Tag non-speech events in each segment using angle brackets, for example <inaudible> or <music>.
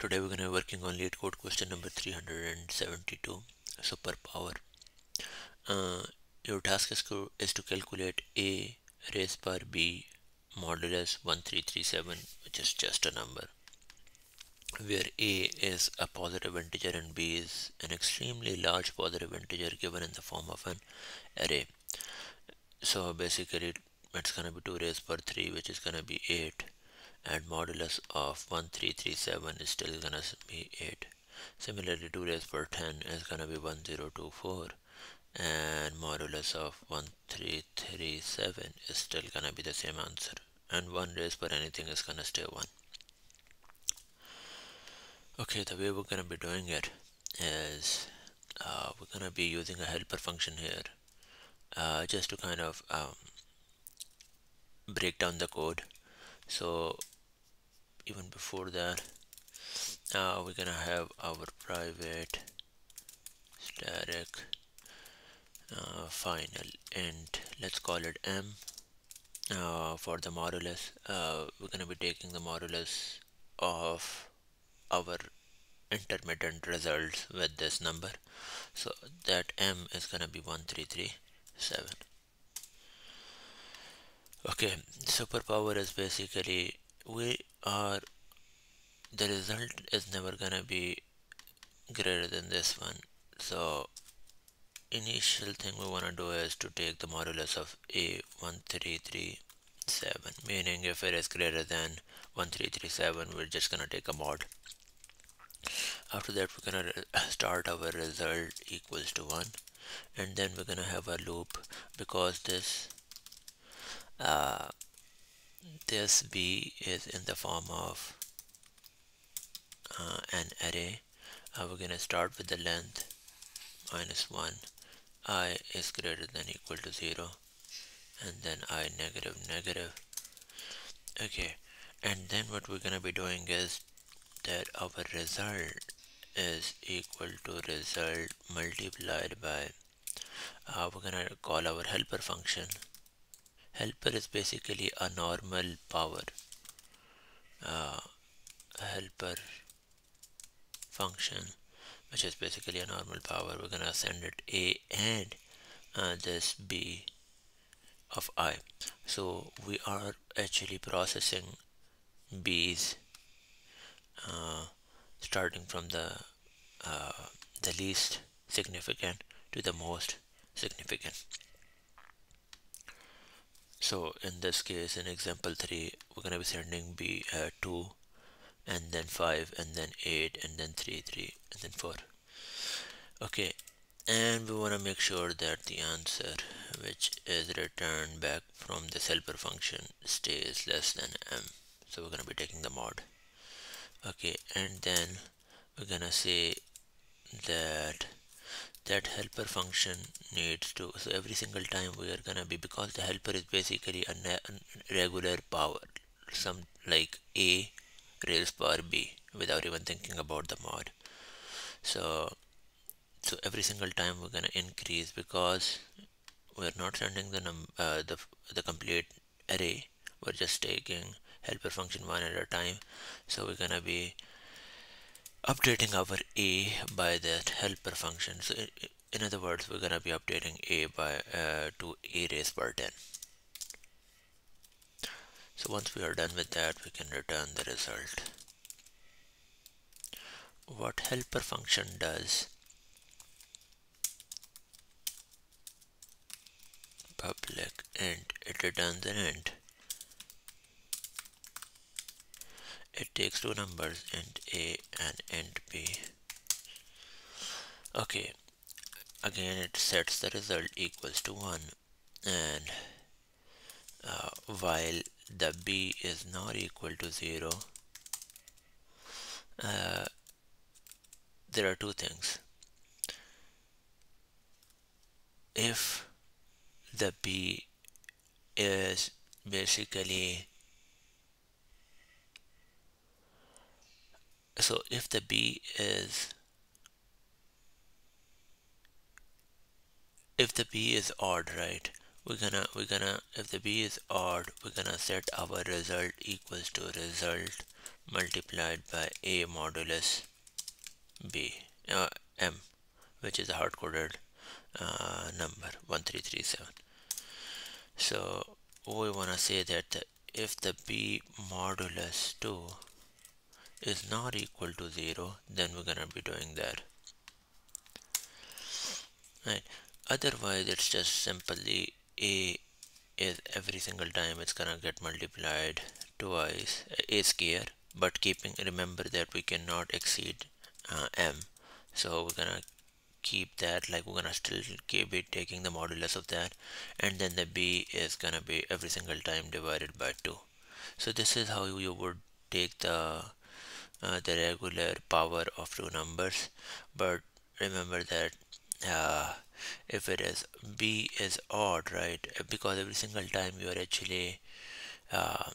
Today we're going to be working on LeetCode question number 372 superpower. Uh, your task is, to, is to calculate A raised by B modulus 1337 which is just a number where A is a positive integer and B is an extremely large positive integer given in the form of an array. So basically it's going to be 2 raised by 3 which is going to be 8 and modulus of 1337 is still gonna be 8 similarly 2 raised per 10 is gonna be 1024 and modulus of 1337 is still gonna be the same answer. And 1 raised per anything is gonna stay 1 okay the way we're gonna be doing it is uh, we're gonna be using a helper function here uh, just to kind of um, break down the code so even before that uh, we're gonna have our private static uh, final int let's call it m uh, for the modulus. Uh, we're gonna be taking the modulus of our intermittent results with this number. So that m is gonna be 1337 okay superpower is basically we are the result is never gonna be greater than this one. So initial thing we want to do is to take the modulus of a1337 meaning if it is greater than 1337 we're just gonna take a mod. After that we're gonna <laughs> start our result equals to 1 and then we're gonna have a loop because this uh, this b is in the form of uh, an array. Uh, we're going to start with the length minus 1 i is greater than equal to 0 and then i negative negative. Okay. And then what we're going to be doing is that our result is equal to result multiplied by uh, we're going to call our helper function helper is basically a normal power. Uh, helper function which is basically a normal power. We're gonna send it a and uh, this b of i. So we are actually processing b's uh, starting from the uh, the least significant to the most significant so in this case in example 3 we're going to be sending b uh, 2 and then 5 and then 8 and then 3 3 and then 4 okay and we want to make sure that the answer which is returned back from the helper function stays less than m. So we're going to be taking the mod. Okay and then we're going to say that that helper function needs to so every single time we are gonna be because the helper is basically a regular power some like a raised power b without even thinking about the mod. So so every single time we're gonna increase because we're not sending the num uh, the the complete array we're just taking helper function one at a time. So we're gonna be updating our a by that helper function. So in other words we're going to be updating a by uh, to a raised by 10 so once we are done with that we can return the result. What helper function does public int it returns an int it takes two numbers int a and int b. Okay. Again it sets the result equals to 1 and uh, while the b is not equal to 0 uh, there are two things. If the b is basically so if the b is if the b is odd right we're gonna we're gonna if the b is odd we're gonna set our result equals to result multiplied by a modulus b uh, m which is a hard-coded uh, number 1337 so we want to say that if the b modulus 2 is not equal to 0 then we're gonna be doing that. Right? Otherwise it's just simply a is every single time it's gonna get multiplied twice. A square but keeping remember that we cannot exceed uh, m. So we're gonna keep that like we're gonna still keep it taking the modulus of that and then the b is gonna be every single time divided by 2 so this is how you would take the uh, the regular power of two numbers. But remember that uh, if it is b is odd right because every single time you are actually uh,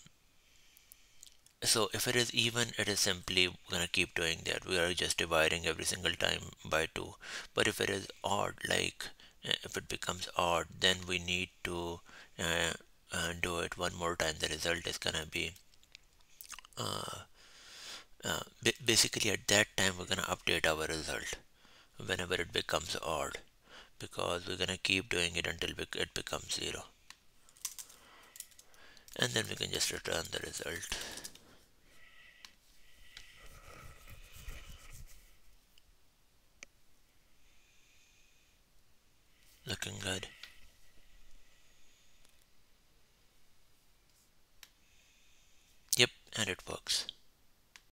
so if it is even it is simply gonna keep doing that. We are just dividing every single time by 2 but if it is odd like uh, if it becomes odd then we need to uh, uh, do it one more time. The result is gonna be uh, uh, basically at that time we're gonna update our result whenever it becomes odd because we're gonna keep doing it until it becomes zero. And then we can just return the result. Looking good. Yep and it works